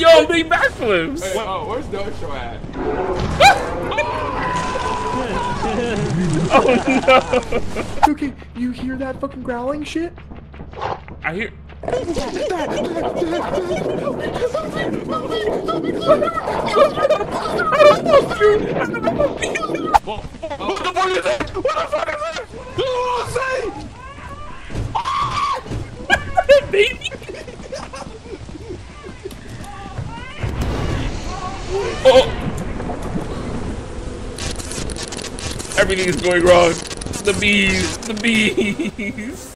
Yo, they backflips. Hey, oh, where's Dojo at? oh no. Okay, you hear that fucking growling shit? I hear. What the fuck is that? What the fuck is that? Say! Baby! Oh, oh! Everything is going wrong. The bees, the bees.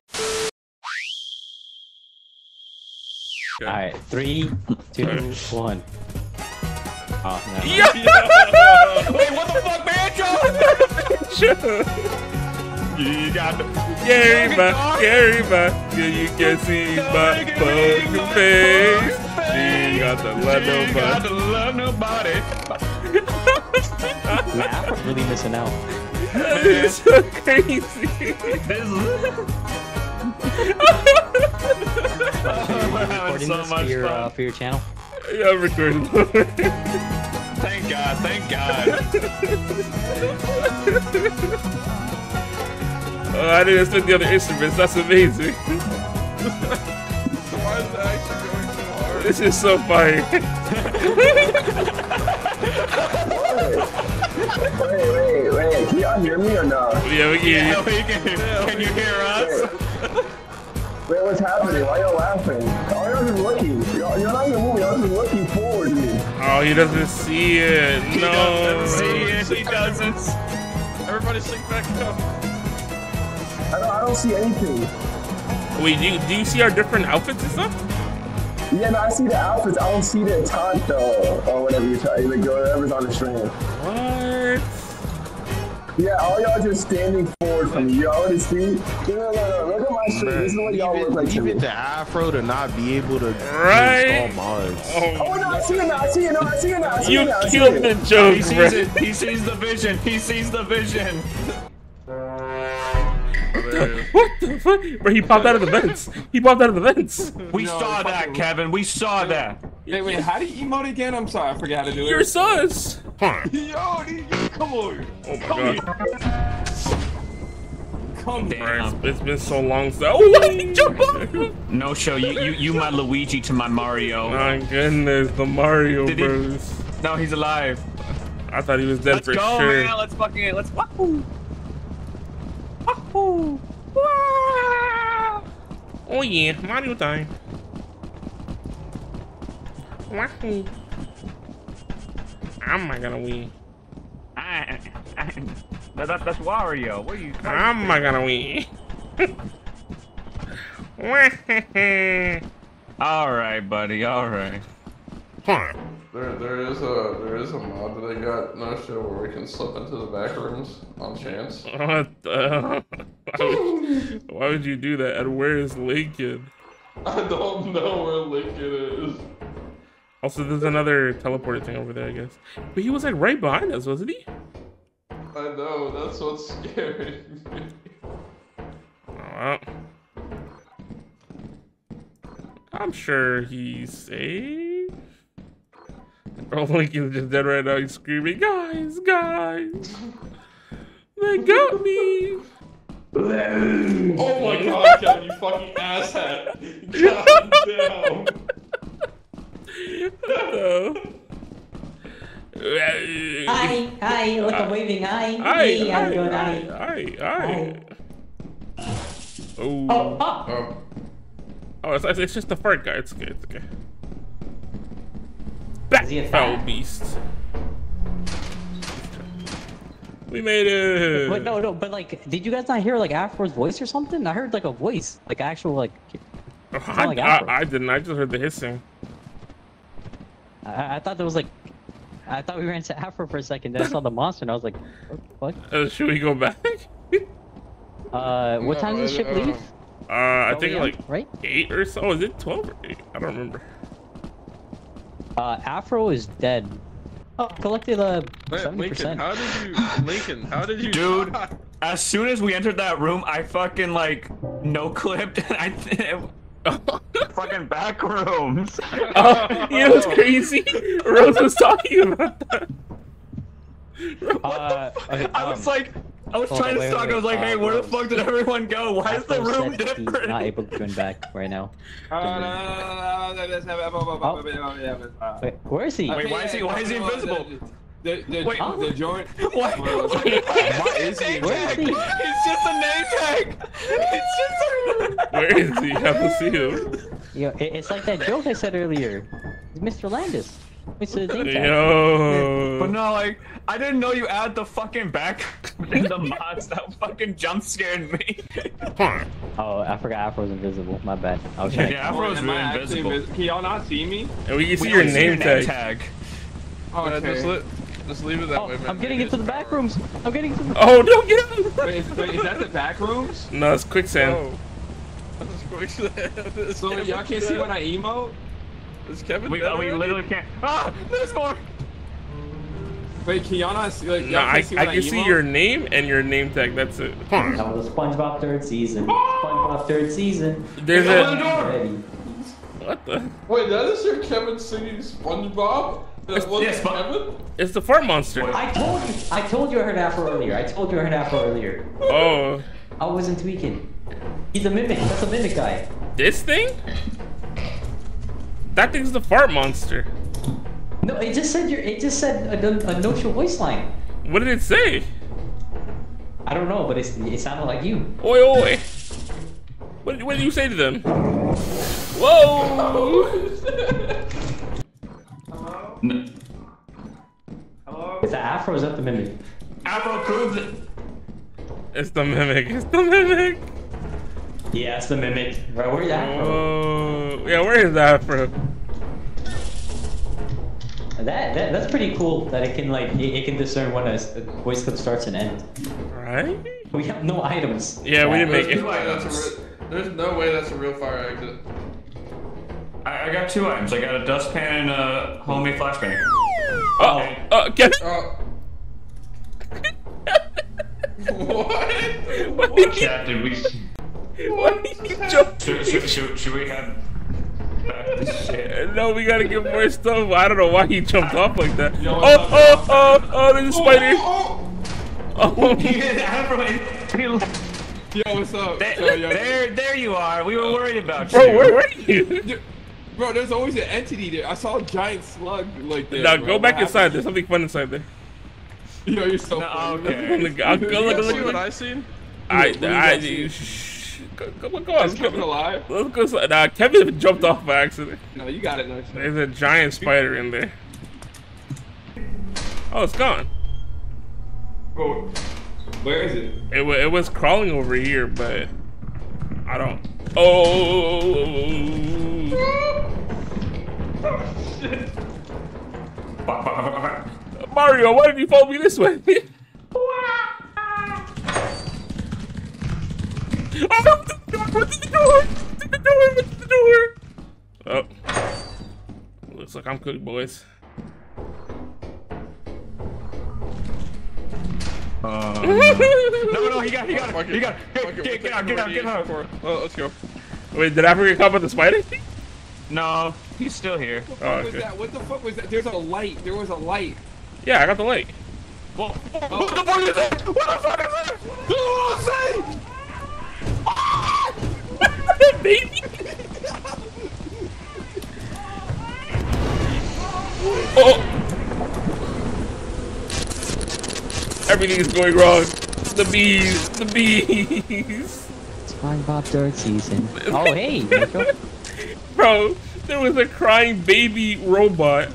Okay. All right, three, two, one. Oh no. Yeah. Wait, what the fuck, man, You got the Gary, my, Gary, my, yeah, you can see my fucking face. She got to love nobody. got to love nobody. Man, Afro's really missing out. This is so crazy. This recording so this much for your, fun. uh, for your channel? Yeah, I'm recording. Thank God, thank God. oh, I didn't expect the other instruments. That's amazing. This is so funny. Wait, wait, wait. Can y'all hear me or no? Yeah, we can. Yeah, we can, can you hear us? Wait, what's happening? Why y'all laughing? All y'all just looking. Y'all, you're not even moving. Y'all just looking forward to me. Oh, he doesn't see it. He no. doesn't see it. He doesn't. Everybody sink back up. I don't, I don't see anything. Wait, do you, do you see our different outfits and stuff? Yeah, no, I see the outfits. I don't see the taunt though, or whatever you're try, like whatever's on the stream. What? Yeah, all y'all just standing forward from me. Y'all want to see? No, no, no, no. Look at my stream. This is what y'all look like to me. Even the afro to not be able to Right? install mods. Oh, Oh no, I see it now. I see it now. I see it now. I see you it now. I see killed it. the He joke, sees bro. it. He sees the vision. He sees the vision. What the fuck? Bro, he popped out of the vents. He popped out of the vents. We No, saw fucking- that, Kevin. We saw that. Wait, wait, how do you emote again? I'm sorry, I forgot how to do You're it. sus. Huh. Yo, dude, come on. Oh my Come god. Come Bro, here. it's- it's been so long since. Oh, why did he jump off? No show. You you you my Luigi to my Mario. My goodness, the Mario Did he- Bros. No, he's alive. I thought he was dead Let's for go, sure. man. Let's fucking let's wahoo. Wahoo. Oh yeah, Mario time. Wahoo. I'm not gonna win. I, I, that, that, that's Wario. What are you? I'm not gonna win. All right, buddy. All right. huh. There, there is a there is a mod that I got no show where we can slip into the back rooms on chance. What the? Why would, why would you do that? And where is Lincoln? I don't know where Lincoln is. Also, there's another teleporter thing over there, I guess. But he was like right behind us, wasn't he? I know that's what's scary. Oh. I'm sure he's safe. Oh, Lincoln's just dead right now. He's screaming, guys, guys, they got me. oh my god, Kevin, you fucking asshat! God damn. Hello. Hi, hi, look, I'm waving. Hi, Hi, hey, hi, hi, hi. hi, hi. Oh. Oh, oh. Oh, Oh, it's, it's just the fart guy. It's okay. It's okay. Foul fat? beast. We made it. But no, no, but like, did you guys not hear like Afro's voice or something? I heard like a voice, like actual like. I, like I, I didn't. I just heard the hissing. I, I thought there was like, I thought we ran to Afro for a second. Then I saw the monster and I was like, what? the Uh, should we go back? Uh, what No, time does the ship leave? Uh, I think like right. eight or so. Oh, is it twelve or eight? I don't remember. Uh, Afro is dead. Oh, collected uh Wait, seventy Lincoln, percent. how did you, Lincoln? How did you, Dude, die? as soon as we entered that room, I fucking like no clipped and I Fucking back rooms. Oh, you know what's crazy? Rose was talking about that. Uh, okay, I um, was like, I was hold trying on, to wait, stalk. wait, I was like, wait, hey, uh, where the fuck did everyone go? Why is the room different? not able to join back right now. Uh. Oh. Wait, where is he? Wait, why is he- why is he invisible? The the Wait, the, the joint. Why? Why is he? Where is he? It's just a name tag. It's just a. Where is he? I don't see him. Yo, it, it's like that joke I said earlier. It's Mr. Landis. Mr. Name tag. Yo. But no, like, I didn't know you add the fucking back in the mods. That fucking jump scared me. Oh, I forgot Afro's invisible. My bad. I was trying Yeah, to. Afro's oh, Am really invisible. invis- Can y'all not see me? And we can see We your only see name tag. tag. Oh, Yeah, just, okay. let, just leave it that Oh, way, man. I'm getting Maybe into the back rooms. I'm getting into the. Oh, don't get him. Wait, is, wait, is that the back rooms? No, it's quicksand. Oh. That's quicksand. So y'all can't see dead? when I emote? Is Kevin We, dead oh, we already? literally can't. Ah, there's more. Wait, can y'all see? Like, y'all No, I, can't see I when can see your name and your name tag. That's it. Huh. That was SpongeBob third season. SpongeBob third season. There's Open a. door. Ready. What the? Wait, that is your Kevin singing SpongeBob? That wasn't yes, but- Kevin? It's the fart monster. I told you. I told you I heard Afro earlier. I told you I heard Afro earlier. Oh, I wasn't tweaking. He's a mimic. That's a mimic guy. this thing? That thing's the fart monster. No, it just said your. It just said a, a no show voice line. What did it say? I don't know, but it's, it sounded like you. Oi, oi. What, what did you say to them? Whoa! Hello? Hello? Is that Afro? Is that the mimic? Afro proves it. It's the mimic. It's the mimic. Yeah, it's the mimic. Right, where's Afro? Oh, yeah. Where is that from? That, that that's pretty cool. That it can like it, it can discern when a, a voice clip starts and ends. Right? We have no items. Yeah, we didn't make no way it. that's a There's no way that's a real fire exit. I, I got two items. I got a dustpan and a homemade flashbang. Oh, uh, Kevin. Oh. what? What did you, Chat, did we? what did you jump? Should, should, should, should we have back this shit? No, we gotta get more stuff. I don't know why he jumped off like that. Yo, Oh, what's up, oh, oh, oh, there's a oh, spider. Oh, Oh, oh. Afro, Yo, what's up? there, So, yo, there, there you are. We were worried about you. bro, where were you? Bro, there's always an entity there. I saw a giant slug like there. Now bro. go What back happened? inside. There's something fun inside there. Yo, you're so No, funny. okay. I'll go look, you look, see what look. I seen? I, What do you I, guys see? shh, go, go, go on. Is Kevin alive? Let's go. Nah, Kevin jumped off by accident. No, you got it. No. There's a giant spider in there. Oh, it's gone. Bro, where is it? It, it was crawling over here, but I don't. Oh, oh shit. Mario, why did you follow me this way? oh, what's the door? What's the door? What's the door? Oh, looks like I'm cooked, boys. Um, no, no, he got, he got, Fuck it. he got. Fuck Get, it, get, we're get out, get out, get out. radiation Oh, let's go. Wait, did I forget about the spider? No, he's still here. What Oh, What was that? What the fuck was that? There's a light. There was a light. Yeah, I got the light. Well, What the fuck is that? What the fuck is that? Oh, say! Baby. oh. Everything is going wrong. The bees, the bees. SpongeBob third season. Oh hey. Bro, there was a crying baby robot.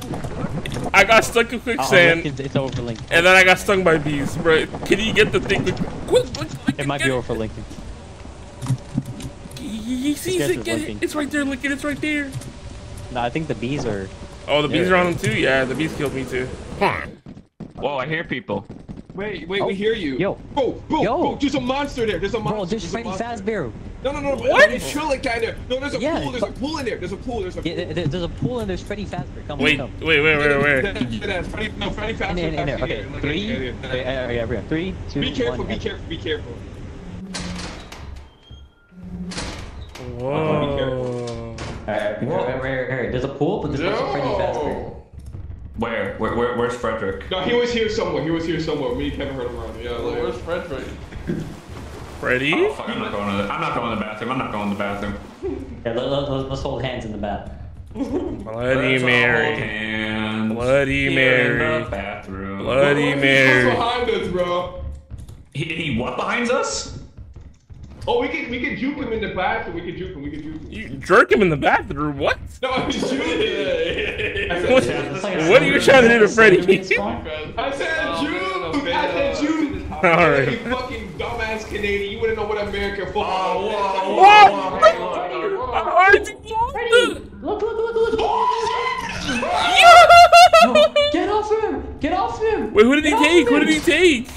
I got stuck in Oh, quicksand, Lincoln's- it's over for Lincoln. and then I got stung by bees. Bro, can you get the thing? Quick, quick, quick, It might be over for Lincoln. He, he sees it. me Get it. It's right there, Lincoln. It's right there. No, I think the bees are. Oh, the bees Yeah. are on him too. Yeah, the bees killed me too. Whoa, I hear people. Wait, wait, Oh, we hear you. yo. Bro, bro, Yo. bro, there's a monster there. There's a monster. Bro, there's a Freddy monster. Fazbear. No, no, no. no. What? There's Trillic guy there. No, there's a Yeah, pool. There's a pool in there. There's a pool. There's a pool. Yeah, there's a pool and there's Freddy Fazbear. Come Wait, on, wait, come. wait, wait, wait. Yeah, that's Freddy, no, Freddy Fazbear. there, in there. Okay, yeah, look, three. yeah, yeah, yeah. Okay, uh, okay. Three, two, Be careful. one, Be and- careful. Be careful. Whoa. Where? Where? Where? Where? There's a pool, but there's also Freddy Fazbear. Where? Where? Where? Where's Frederick? No, he was here somewhere. He was here somewhere. Me and Kevin heard him run. Yeah, Well, like, Where's Frederick? Freddy? Oh, fuck, I'm not going to the. I'm not going to the bathroom. I'm not going to the bathroom. Yeah, let, let, let, let's hold hands in the bath. Bloody Let's all hold Mary. hands Bloody here in Mary. the bathroom. Bloody He's Mary. behind us, bro. He, he what behind us? Oh, we can we can juke him in the bathroom. We can juke him. We can juke him. You jerk him in the bathroom? What? No, I'm just juking. What, what are you trying to do to Freddy? I said juke. I said juke. All You right. fucking dumbass Canadian. You wouldn't know what American football Oh, is. whoa, What? Look! Look! Look! Look! Get off him! Get off him! Wait, who did he Get off take? Who did he take?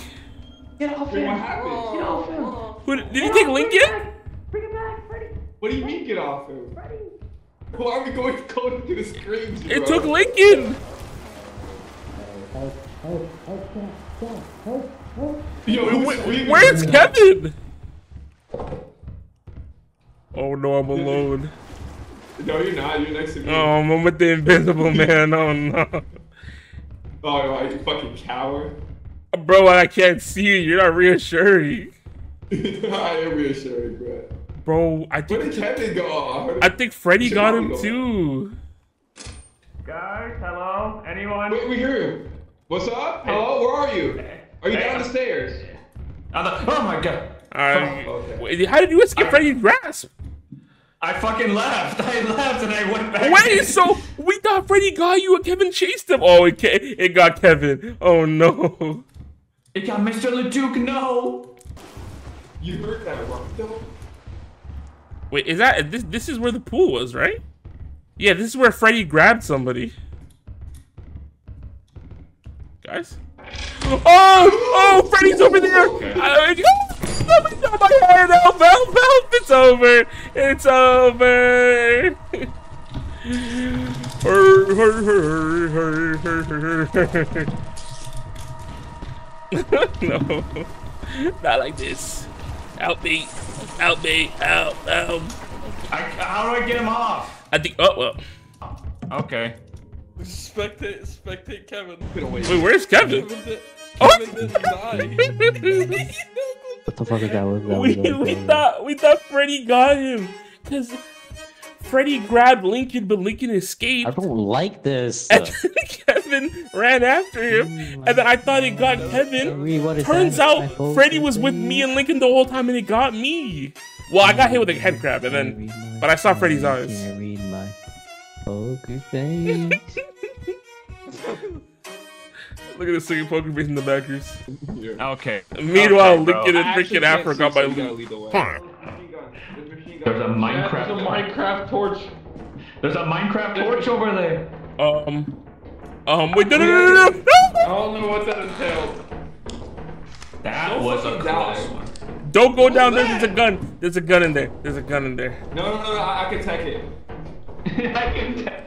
Get off him! what happened? Get off him! Who did, did he take Lincoln? Bring him back, Freddy! What do you mean get off him? Why are we going going to the screens? It bro? took Lincoln. Yo, who's Wait, screaming? where's Kevin? Oh no, I'm alone. No, you're not. You're next to me. Oh, I'm with the invisible man. Oh no. Oh, you fucking coward. Bro, I can't see you. You're not reassuring. I am reassuring, bro. Bro, I Where did think Kevin go? Oh, I, think Freddy Shit, got him go. too. Guys, hello? Anyone? Wait, we hear him. What's up? Hello, where are you? Are you Hey. down the stairs? Oh, the- oh my god. Uh, okay. how did you escape Freddy's grasp? I fucking left. I left and I went back. Wait, so we thought Freddy got you and Kevin chased him. Oh, it, it got Kevin. Oh no. It got Mr. LeDuc, no! You heard that though? Wait, is that this? This is where the pool was, right? Yeah, this is where Freddy grabbed somebody. Guys. Oh, oh, Freddy's over there. I, oh, uh, my head. Help, help, help. It's over. It's over. No, not like this. Help me. Help me. Help, help. I, how do I get him off? I think, oh, well. Okay. Spectate, spectate Kevin. Wait, where's Kevin? Kevin, did, Oh. Kevin didn't die. What the fuck is that? What is that? we, we thought we thought Freddy got him because Freddy grabbed Lincoln, but Lincoln escaped. I don't like this. And then Kevin ran after him, and then I thought it got Kevin. What is Turns that? out Freddy was with me and Lincoln the whole time, and it got me. Well, I got hit with a head crab, and then, but I saw Freddy's eyes. Can't read my poker face. Look at this singing poker face in the backers. Okay. Meanwhile, Okay. Lincoln and I actually freaking can't Afro see, got so my loot. the way. There's a Minecraft. There's a Minecraft torch. There's a Minecraft torch over there. Um, um, wait, no, no, no, no, no, no! I don't know what that entailed. That Don't was a fucking close one. Don't go down there. that? There's a gun. There's a gun in there. There's a gun in there. No, no, no, no I, I can tech it. I can tell.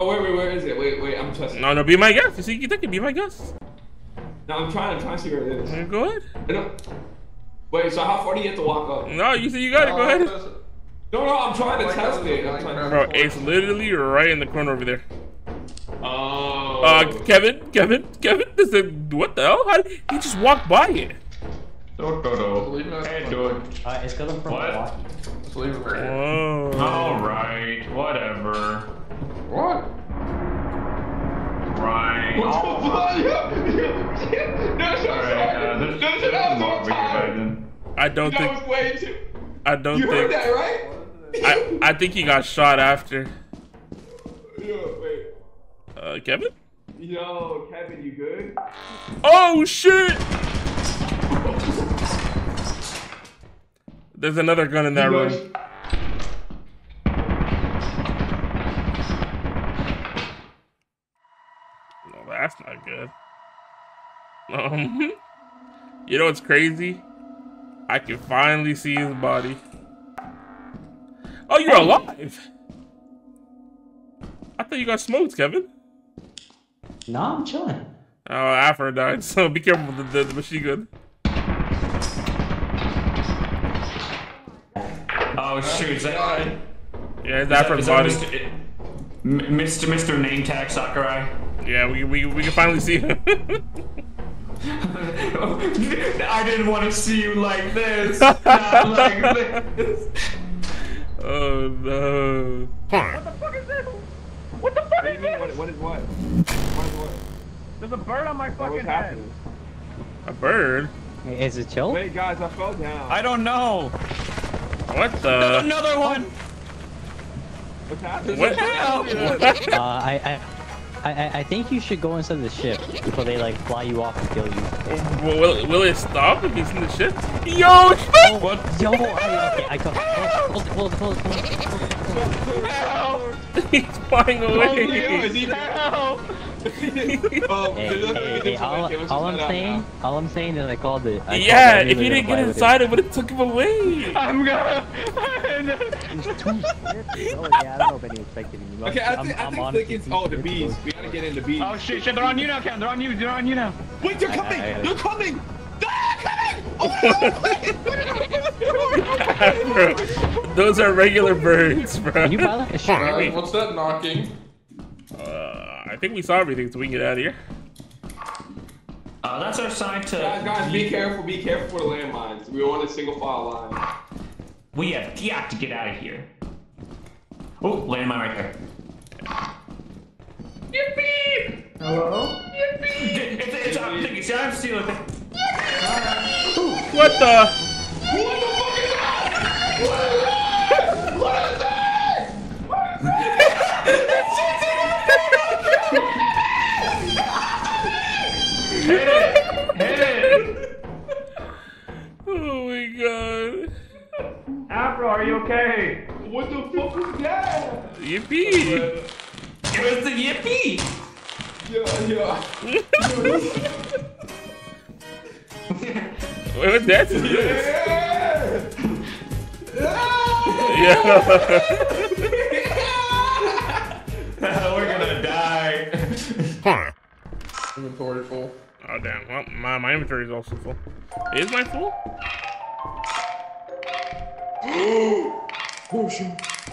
Oh, wait, wait, where is it? Wait, wait, I'm testing. No, no, be my guest. You see, you think it? Be my guest. No, I'm trying, I'm trying to see where it is. Yeah, Go ahead. I don't- Wait, so how far do you have to walk up? No, you see, you got it. Go ahead. No, no, I'm trying to Like test how it. I'm trying to... Bro, it's literally right in the corner over there. Oh. Uh, Kevin, Kevin, Kevin. This is what the hell? How did he just walked by it? Do, do, do. Leave it. Hey, dude. Uh, it's because I'm from What? Milwaukee. Just leave it right here. Whoa. Alright, whatever. What? Right. What the Oh, fuck? Yeah, yeah, yeah. No, no, Alright, uh, there's, no, no, there's no, some no, more over here by time. I don't That think. was way too... I don't think. You heard that, right? I I think he got shot after. Yo, wait. Uh, Kevin. Yo, Kevin, you good? Oh shit! There's another gun in that room. No, that's not good. Um, you know what's crazy? I can finally see his body. Oh, you're alive! I thought you got smoked, Kevin. No, I'm chilling. Oh, Afro died, so be careful with the, the, the machine gun. Oh shoot, is that, Yeah, Is that that- from that. Mr. M- Mr. Mr. Name Tag Sakurai? Yeah, we, we, we can finally see him. I didn't want to see you like this. Not like this. oh no. What the fuck is this? What, the fuck what is what? What is what? There's a bird on my What's happening? A bird? Is it chill? Wait, guys, I fell down. I don't know. What the? Another one. What's happening? What? Uh, I, I, I, I think you should go inside the ship before they like fly you off and kill you. Will, will it stop if he's in the ship? Yo, it's What? Yo, I, okay, I got. Hold it, hold it, hold it, hold it, hold it. He's flying Oh, away. Leo, is he help? oh, Hey, there's nothing we hey, hey, all, make it. Let's all I'm saying, now. all I'm saying is I called it. I Yeah, it. I if you didn't get inside, it would have took him away. I'm gonna. with it. Oh, yeah, I don't know if anyone expected me. Okay, I I'm- think, I I'm think honestly Lincoln's. Oh, the bees. scared We gotta get in the bees. Oh shit! Shit! They're on you now, Cam. They're on you. They're on you now. Wait, they're I- coming! I- I- They're coming! Those are regular birds, bro. Can you buy like a ship? Guys, what's that knocking? Uh, I think we saw everything, so we can get out of here. Uh, that's our sign to. Guys, guys, be careful, be careful for the landmines. We want a single file line. We have got to get out of here. Oh, landmine right there. Yippee! Hello? Yippee! It's, it's, I'm thinking, see, I'm stealing it. What the? What the fuck is that? What is that? What is that? Hit it! Hit it! Oh my god. Afro, are you okay? What the fuck is that? Yippee! Give us the yippee! Yeah, yeah. Wait, what dance is this? Yeah. Yeah. We're gonna die. Huh. Inventory full. Oh damn. Well, my, my inventory is also full. Is mine full? Oh shit.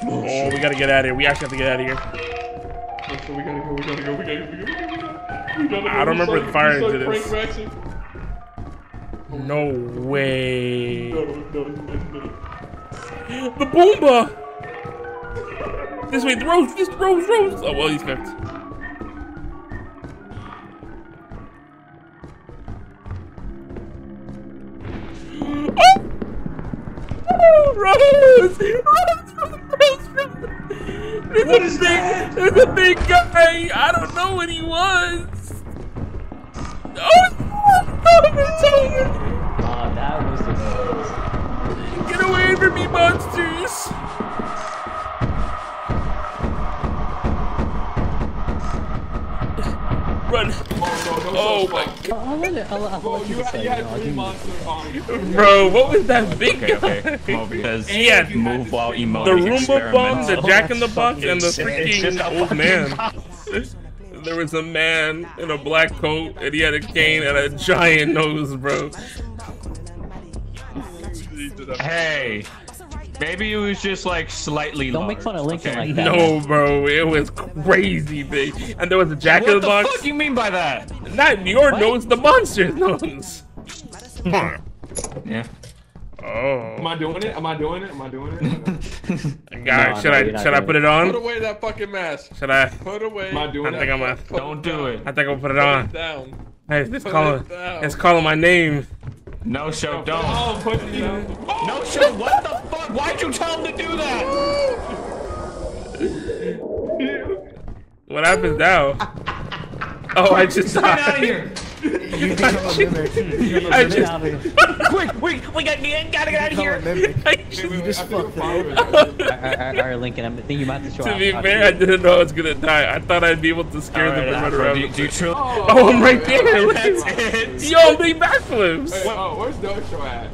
Oh, we gotta get out of here. We actually have to get out of here. So we gotta go, we gotta go, we gotta go, we gotta go, we gotta go. We gotta go. I don't remember We the fire suck, engine we Frank Maxon. No way. No, no, no, no. The Boomba! This way, the Rose, this Rose, Rose! Oh, well, he's cooked. Oh! Rose! Rose, Rose, Rose! There's a big, there's a big guy! I don't know what he was! Oh! Oh, that was the Get away from me, monsters! Run! Oh my god, I'll let it. I'll, I'll Bro, let you you had, you you had three monsters on bro! What was that big Okay, guy? okay. Come over. He had move while emoting. the Roomba bum, the. Jack in the Box, and the It's- it's freaking old fucking man. There was a man in a black coat, and he had a cane and a giant nose, bro. Hey, maybe it was just like slightly. Don't make fun of Lincoln okay? like that. No, bro, it was crazy big. And there was a Jack What in the the Box. fuck do you mean by that? Not your nose, the monster's nose. Yeah. Oh. Am I doing it? Am I doing it? Am I doing it? Guys, No, should no, I should I put it Put on? Put away that fucking mask. Should I? Put away. Am I doing I it? think I'm gonna. Don't do it. I think I'll put it Put on. it down. Hey, it's Put calling. it down. It's calling my name. No show, don't. Oh, put it down. No show. What the fuck? Why'd you tell him to do that? What happens now? Oh, I just Get out of died. here. I just. Quick, quick, we got, we gotta get out of here. I just Wait, wait, I think we're. Alright, Lincoln, I'm thinking you might have to show to be fair, I didn't know I was gonna die. I thought I'd be able to scare them and run around. do, do you truly? Oh, I'm right there. Look That's at- it. Yo, I'm doing backflips. Wait, oh, where's Dojo at?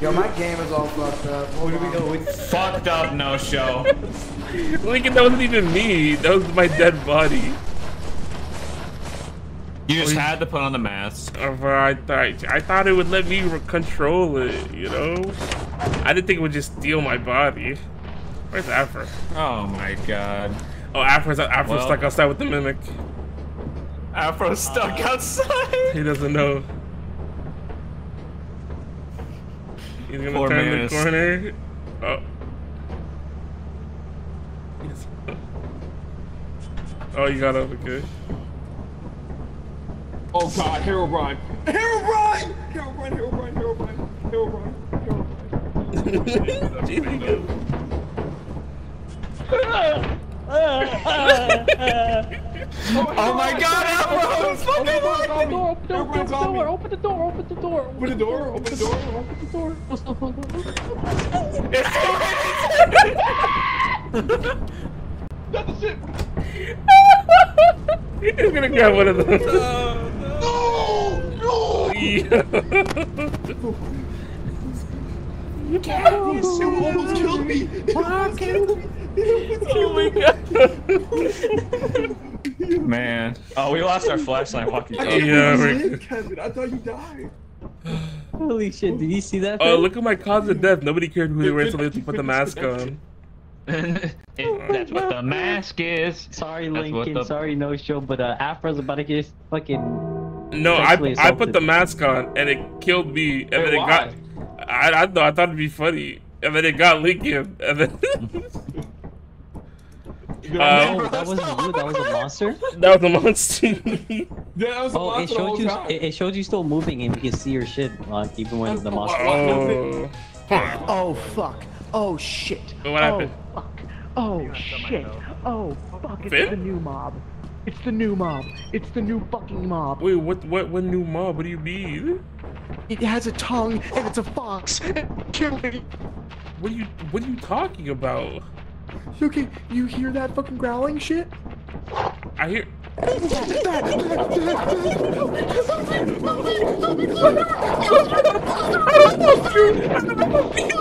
Yo, my game is all fucked up. Where do we go with? Fucked up, no show. Lincoln, that wasn't even me. That was my dead body. You just had to put on the mask. Uh, I thought I thought it would let me control it. You know, I didn't think it would just steal my body. Where's Afro? Oh my god. Oh, Afro's Afro's Well- stuck outside with the mimic. Afro's stuck outside. He doesn't know. He's gonna Poor turn man the corner. Oh. Yes. Oh, you got it. Okay. Oh god, Herobrine! Herobrine! Herobrine, Herobrine, Herobrine, Herobrine, Herobrine. Here we go. Oh my god, Afro's fucking Open the door, open the door, open the door, open the door, open the door, open the door, open the door, open the door. That's it. He's gonna grab one of those. No! No! Yeah. This almost killed me. It almost killed me. Oh my god. Man. Oh, we lost our flashlight walkie I talkie. Yeah, we're- Kevin. I thought you died. Holy shit! Did you see that? Oh, Phil? look at my cause of death. Nobody cared who they were until they put the mask on. That's what the mask is. Sorry, Lincoln. the- Sorry, no show. But uh, Afro's about to get fucking. No, I, I put the mask on and it killed me. And Wait, then it why? got. I, I, thought, I thought it'd be funny. And then it got Lincoln. And then. No, uh, that wasn't you. That was a monster. that was a monster. Yeah, that was a Oh, it monster the whole showed you. time. It, it showed you still moving, and you can see your shit, uh, even when the monster. oh. Oh fuck. Oh shit. What happened? Oh fuck. Oh shit. Oh fuck. It's Finn? the new mob. It's the new mob. It's the new fucking mob. Wait, what, what, what new mob? What do you mean? It has a tongue and it's a fox. Kill me. What are you, what are you talking about? Okay, you hear that fucking growling shit? I hear. Close the door.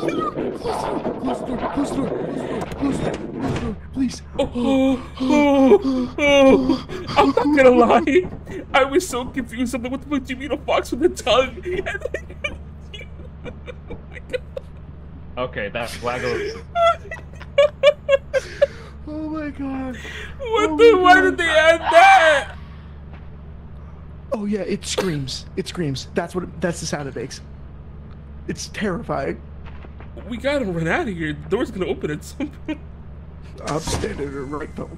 Close the door. Close the door. Close the door. Please. Oh, oh, oh. I'm not gonna lie. I was so confused. I'm like, what the fuck do you mean a fox with a tongue? And then- oh my God. Okay, that's Waggle. Oh my god. What Oh the? Why God. did they add that? Oh yeah, it screams. It screams. That's what. It, that's the sound it makes. It's terrifying. We gotta run out of here. The door's gonna open at some point. I'm standing right though.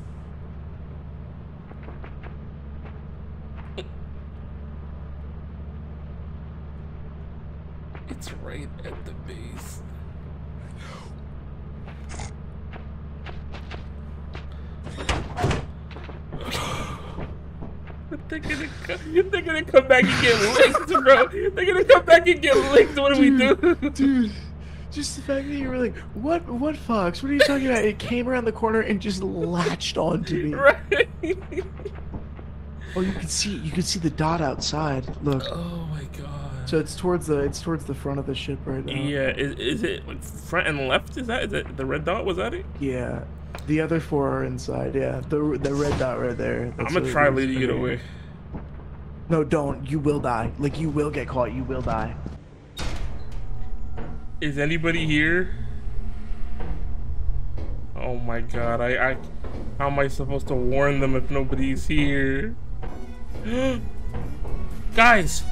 It's right at the base. They're gonna, come, they're gonna come back and get licked, bro. They're gonna come back and get licked. What do we do? Dude, just the fact that you were like, what, what fox? What are you talking about? It came around the corner and just latched onto me. Right. Oh, you can see, you can see the dot outside. Look. Oh my god. So it's towards the, it's towards the front of the ship right now. Yeah, is, is it like front and left? Is that is it the red dot? Was that it? Yeah. The other four are inside. Yeah. The the red dot right there. I'm gonna try leading it away. Here. No, don't. You will die. Like you will get caught. You will die. Is anybody here? Oh my god, I, I how am I supposed to warn them if nobody's here? Guys!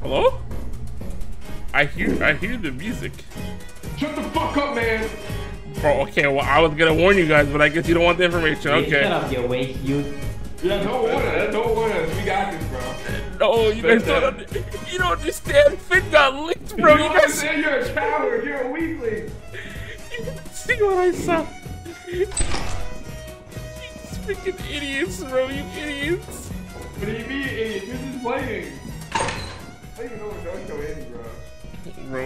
Hello? I hear I hear the music. Shut the fuck up, man. Bro, okay, well I was gonna warn you guys, but I guess you don't want the information. Shut Okay. up, you wait, you. Yeah, don't us. Don't us. We got this, bro. No, you guys don't under- you don't understand. Finn got licked, bro. you You don't guys understand you're a coward. You're a weakling. You see what I saw. You freaking idiots, bro, you idiots. What do you mean, idiot? This is playing. I don't even know what don't show is, bro. Bro.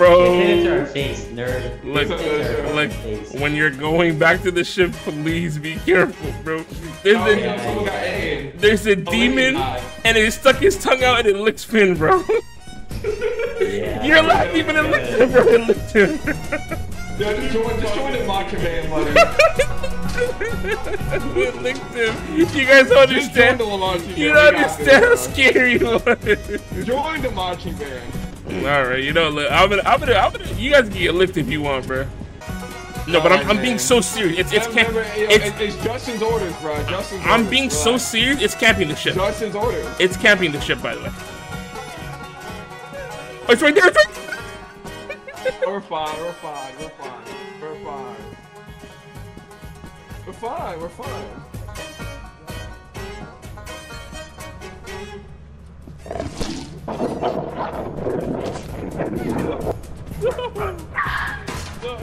Hit Bro. it to our face, nerd. Look, Hit it to our look, face. when you're going back to the ship, please be careful, bro. There's Oh, a, yeah, someone got in. there's a oh, demon, uh, and it stuck his tongue out and it licks Finn, bro. Yeah. You're laughing, but it licked him, bro. It licked him. Yeah, just join, just join the mod command, buddy. we licked him. You guys don't understand. the marching You band. don't We understand how bro. scary you are. Join the marching band. All right, you know, look, I'm gonna, I'm gonna, I'm gonna. You guys can get a lift if you want, bro. No, but I'm, I'm being so serious. It's, it's, camp, Remember, yo, it's, it's, it's Justin's orders, bro. Justin's I'm orders, being so serious. It's camping the ship. Justin's orders. It's camping the ship, by the way. Oh, it's right there. It's right. We're fine. We're fine. We're fine. We're fine. We're fine. We're fine.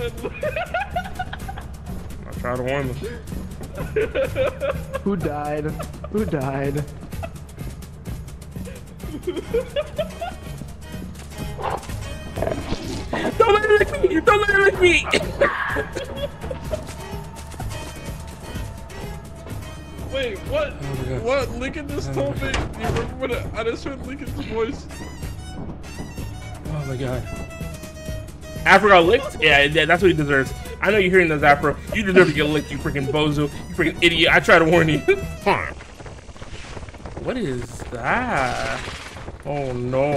I tried to warn them. Who died? Who died? Don't let it lick me! Don't let it lick me! Wait, what? Oh God. what? Lincoln just told me. You remember when I, I just heard Lincoln's voice? Oh my god. Afro got licked? Yeah, yeah, that's what he deserves. I know you're hearing this, Afro. You deserve to get licked, you freaking bozo. You freaking idiot. I try to warn you. Huh. What is that? Oh no.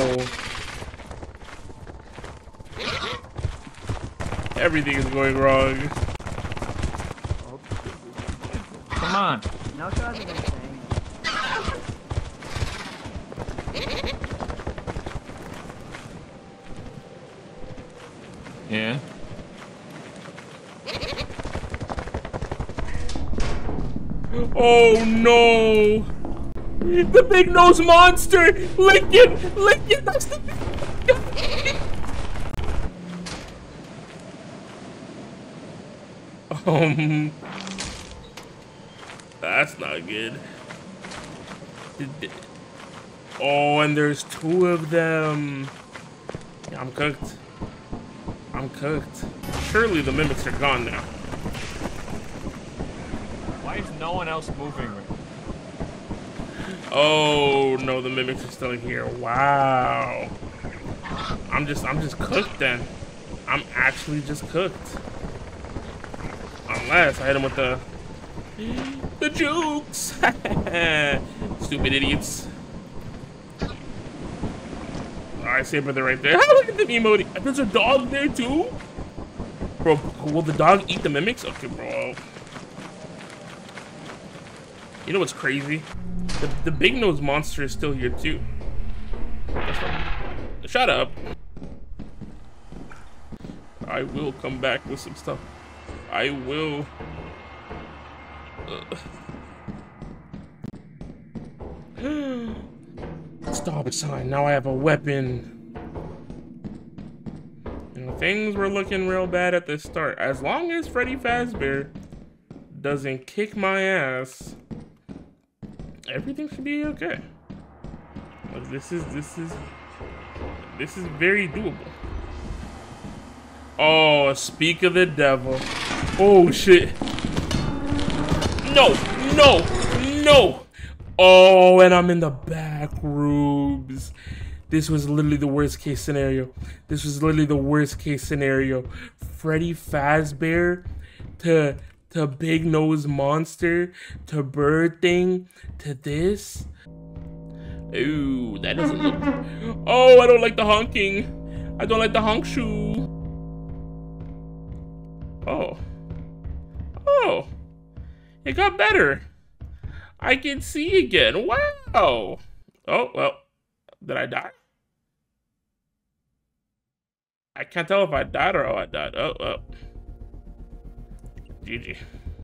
Everything is going wrong. Come on. No shots have been saying. Yeah. Oh no! The big nose monster! Lincoln! Lincoln! That's the big Um. That's not good. Oh, and there's two of them. Yeah, I'm cooked. Cooked. Surely the mimics are gone now. Why is no one else moving? Oh no, the mimics are still here. Wow. I'm just I'm just cooked then. I'm actually just cooked. Unless I hit him with the the jukes. Stupid idiots. I see brother right there. Look at the emote. There's a dog there too. Bro, will the dog eat the mimics? Okay, bro. You know what's crazy? The, the big nose monster is still here too. Shut up. I will come back with some stuff. I will. Stop sign. Now I have a weapon. Things were looking real bad at the start. As long as Freddy Fazbear doesn't kick my ass, everything should be okay. This is this is this is very doable. Oh, speak of the devil. Oh shit. No, no, no. Oh, and I'm in the back rooms. This was literally the worst case scenario. This was literally the worst case scenario. Freddy Fazbear to to Big Nose Monster to Bird Thing to this. Ooh, that doesn't look. Oh, I don't like the honking. I don't like the honk shoe. Oh. Oh. It got better. I can see again. Wow. Oh, well. Did I die? I can't tell if I died or how I died. Oh, well. GG.